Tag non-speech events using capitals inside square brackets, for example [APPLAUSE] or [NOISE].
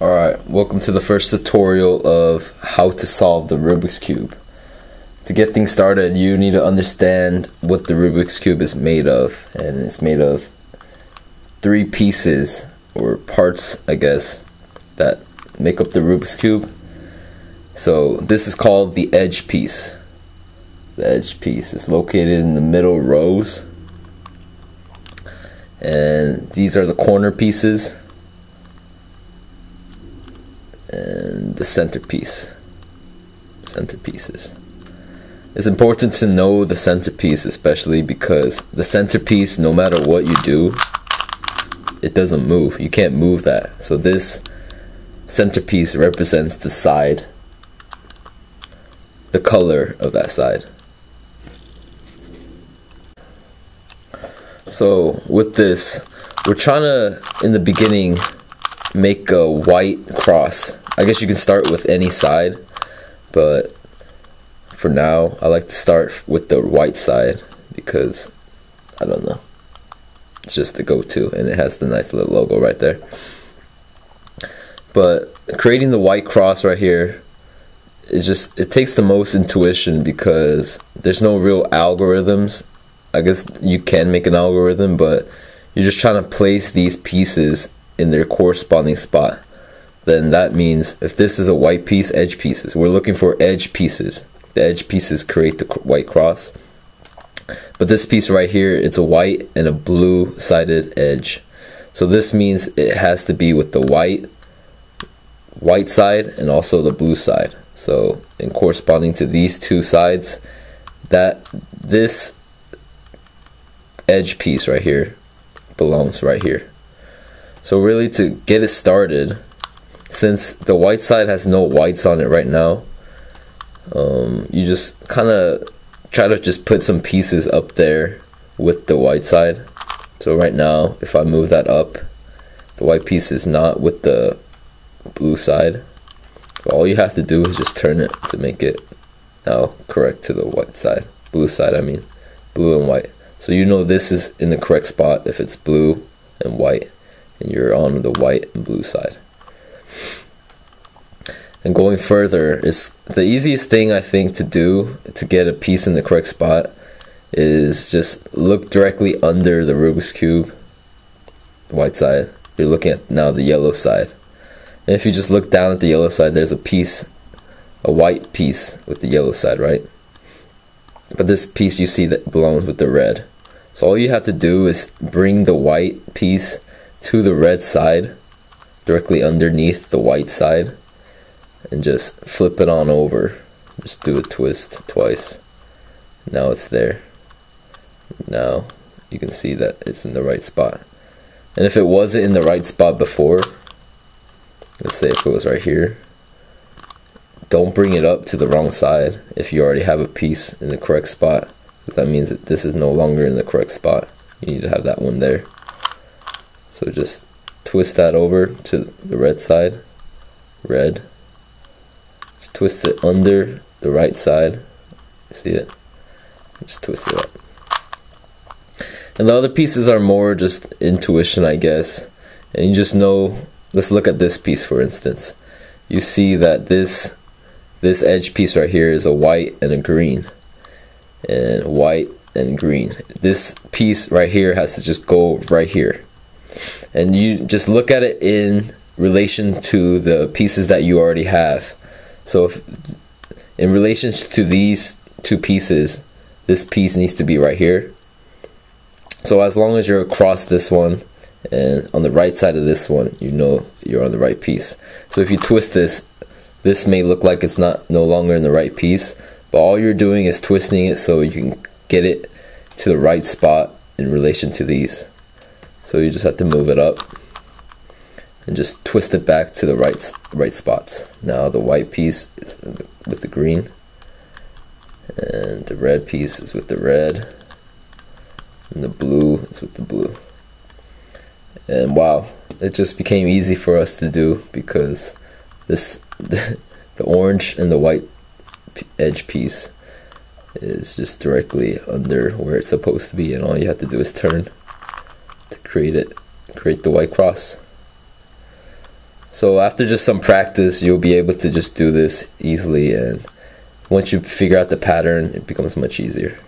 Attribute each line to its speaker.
Speaker 1: Alright, welcome to the first tutorial of how to solve the Rubik's Cube. To get things started, you need to understand what the Rubik's Cube is made of. And it's made of three pieces, or parts, I guess, that make up the Rubik's Cube. So this is called the edge piece. The edge piece is located in the middle rows. And these are the corner pieces and the centerpiece. Centerpieces. It's important to know the centerpiece especially because the centerpiece no matter what you do it doesn't move. You can't move that. So this centerpiece represents the side the color of that side. So with this we're trying to in the beginning make a white cross I guess you can start with any side, but for now, I like to start with the white side because I don't know. It's just the go-to, and it has the nice little logo right there. But creating the white cross right here it just it takes the most intuition because there's no real algorithms. I guess you can make an algorithm, but you're just trying to place these pieces in their corresponding spot then that means if this is a white piece, edge pieces. We're looking for edge pieces. The edge pieces create the white cross. But this piece right here, it's a white and a blue sided edge. So this means it has to be with the white white side and also the blue side. So in corresponding to these two sides, that this edge piece right here belongs right here. So really to get it started, since the white side has no whites on it right now, um, you just kind of try to just put some pieces up there with the white side. So right now, if I move that up, the white piece is not with the blue side. all you have to do is just turn it to make it now correct to the white side. Blue side, I mean. Blue and white. So you know this is in the correct spot if it's blue and white and you're on the white and blue side and going further is the easiest thing I think to do to get a piece in the correct spot is just look directly under the Rubik's Cube white side. You're looking at now the yellow side. And if you just look down at the yellow side, there's a piece, a white piece with the yellow side, right? But this piece you see that belongs with the red. So all you have to do is bring the white piece to the red side, directly underneath the white side and just flip it on over. Just do a twist twice. Now it's there. Now you can see that it's in the right spot. And if it wasn't in the right spot before, let's say if it was right here, don't bring it up to the wrong side if you already have a piece in the correct spot. That means that this is no longer in the correct spot. You need to have that one there. So just twist that over to the red side. Red. Just twist it under the right side. See it? Just twist it up. And the other pieces are more just intuition, I guess. And you just know, let's look at this piece for instance. You see that this this edge piece right here is a white and a green. And white and green. This piece right here has to just go right here. And you just look at it in relation to the pieces that you already have. So if in relation to these two pieces, this piece needs to be right here. So as long as you're across this one and on the right side of this one, you know you're on the right piece. So if you twist this, this may look like it's not no longer in the right piece, but all you're doing is twisting it so you can get it to the right spot in relation to these. So you just have to move it up and just twist it back to the right right spots. Now the white piece is with the green and the red piece is with the red and the blue is with the blue. And wow, it just became easy for us to do because this [LAUGHS] the orange and the white edge piece is just directly under where it's supposed to be and all you have to do is turn create it create the white cross So after just some practice, you'll be able to just do this easily, and once you figure out the pattern, it becomes much easier.